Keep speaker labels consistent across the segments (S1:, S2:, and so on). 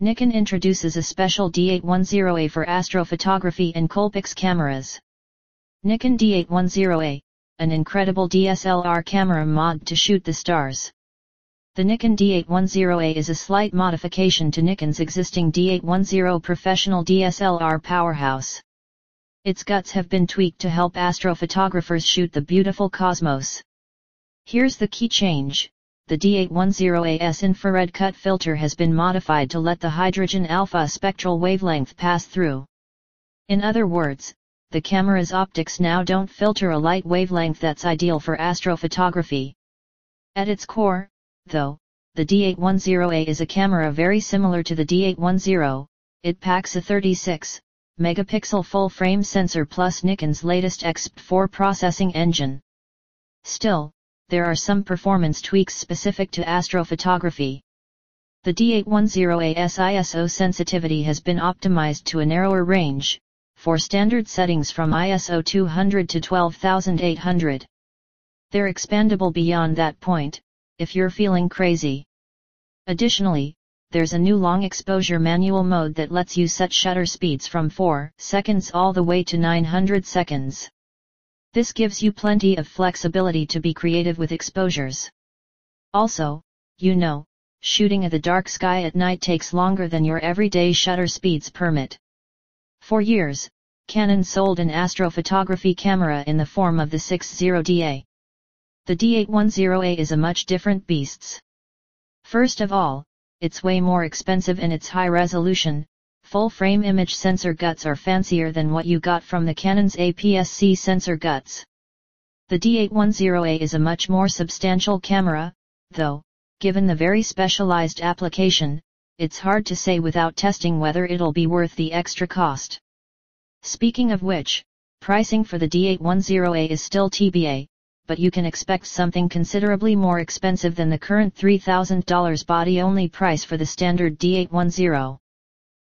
S1: Nikon introduces a special D810A for astrophotography and Coolpix cameras. Nikon D810A, an incredible DSLR camera mod to shoot the stars. The Nikon D810A is a slight modification to Nikon's existing D810 professional DSLR powerhouse. Its guts have been tweaked to help astrophotographers shoot the beautiful cosmos. Here's the key change the D810A's infrared cut filter has been modified to let the hydrogen alpha spectral wavelength pass through. In other words, the camera's optics now don't filter a light wavelength that's ideal for astrophotography. At its core, though, the D810A is a camera very similar to the D810, it packs a 36 megapixel full-frame sensor plus Nikon's latest EXPEED 4 processing engine. Still, there are some performance tweaks specific to astrophotography. The D810A's ISO sensitivity has been optimized to a narrower range, for standard settings from ISO 200 to 12800. They're expandable beyond that point, if you're feeling crazy. Additionally, there's a new long exposure manual mode that lets you set shutter speeds from 4 seconds all the way to 900 seconds. This gives you plenty of flexibility to be creative with exposures. Also, you know, shooting at the dark sky at night takes longer than your everyday shutter speeds permit. For years, Canon sold an astrophotography camera in the form of the 60DA. The D810A is a much different beasts. First of all, it's way more expensive and its high resolution, full-frame image sensor guts are fancier than what you got from the Canon's APS-C sensor guts. The D810A is a much more substantial camera, though, given the very specialized application, it's hard to say without testing whether it'll be worth the extra cost. Speaking of which, pricing for the D810A is still TBA, but you can expect something considerably more expensive than the current $3,000 body-only price for the standard D810.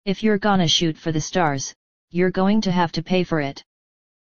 S1: If you're gonna shoot for the stars, you're going to have to pay for it.